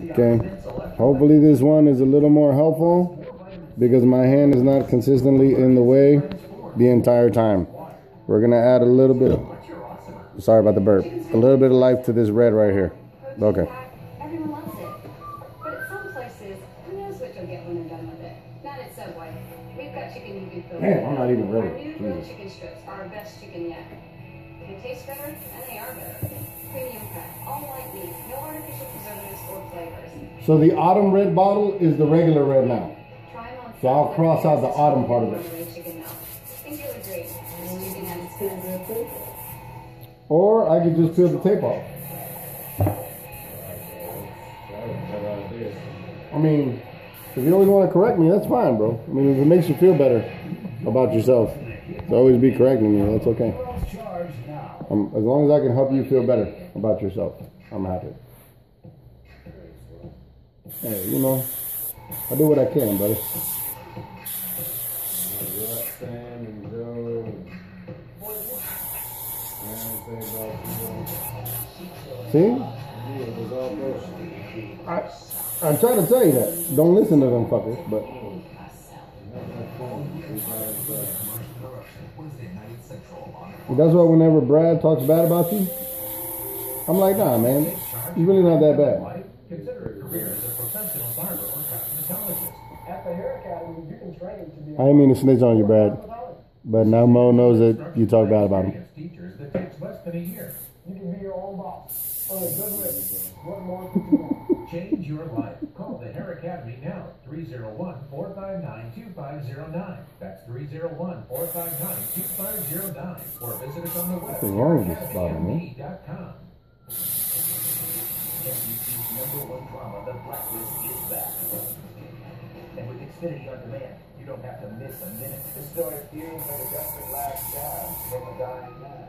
Okay. Hopefully this one is a little more helpful because my hand is not consistently in the way the entire time. We're gonna add a little bit of, sorry about the burp, a little bit of life to this red right here. Okay. Everyone loves it. But some places, who knows what you'll get when they're done with it. Not at Subway. We've got chicken you Man, I'm not even ready. Our new grilled Jesus. chicken strips are our best chicken yet. They taste better, and they are better. So the autumn red bottle is the regular red now. So I'll cross out the autumn part of it. Or I could just peel the tape off. I mean, if you always want to correct me, that's fine, bro. I mean, if it makes you feel better about yourself, to always be correcting me, that's okay. Um, as long as I can help you feel better about yourself, I'm happy. Hey, you know, I do what I can, brother. See? I, I'm trying to tell you that. Don't listen to them fuckers, but. That's why whenever Brad talks bad about you, I'm like, nah, man, you're really not that bad. Consider a career as a professional barber or cosmetologist. At the Hair Academy, you can train to be I didn't mean to snitch on you, Brad, but now Mo knows that you talk bad about him. Teachers that takes less than a year. You can be your own boss. Oh, on a good rate. What more could you want? Change your life. Call the Hair Academy now. 301-459-2509. That's 301-459-2509. Or visit us on the web. Nothing wrong with this bottle, man. Number one drama, The Blacklist, is back. And with Xfinity on demand, you don't have to miss a minute. This story feels like a desperate last gasp from a dying man.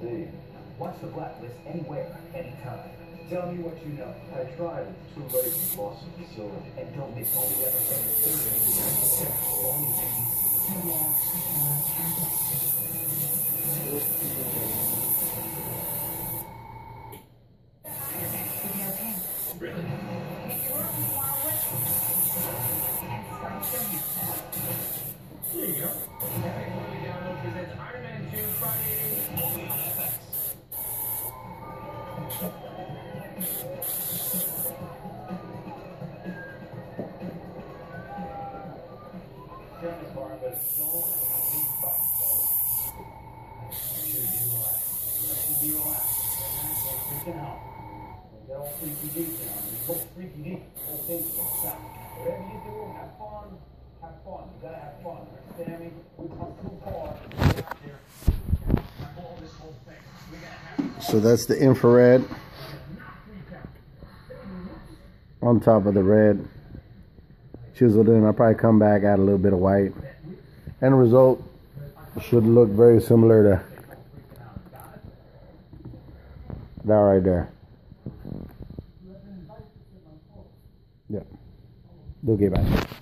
Be. Watch The Blacklist anywhere, anytime. Tell me what you know. I tried. It's too late. Lost the facility. And don't miss all the episodes Thursday, November 6th, only There you go. Epic Movie Download presents Iron Man 2 Friday only on FX. Tell me, Barbara, don't be fucked. You be relaxed. You be relaxed. They're freaking out. Freaky deep deep. Whatever you do, have fun. Have fun. You gotta have fun. Understand me? We come too far. So that's the infrared on top of the red. Chiseled in. I'll probably come back, add a little bit of white. And the result should look very similar to that right there. Yep. Do get back.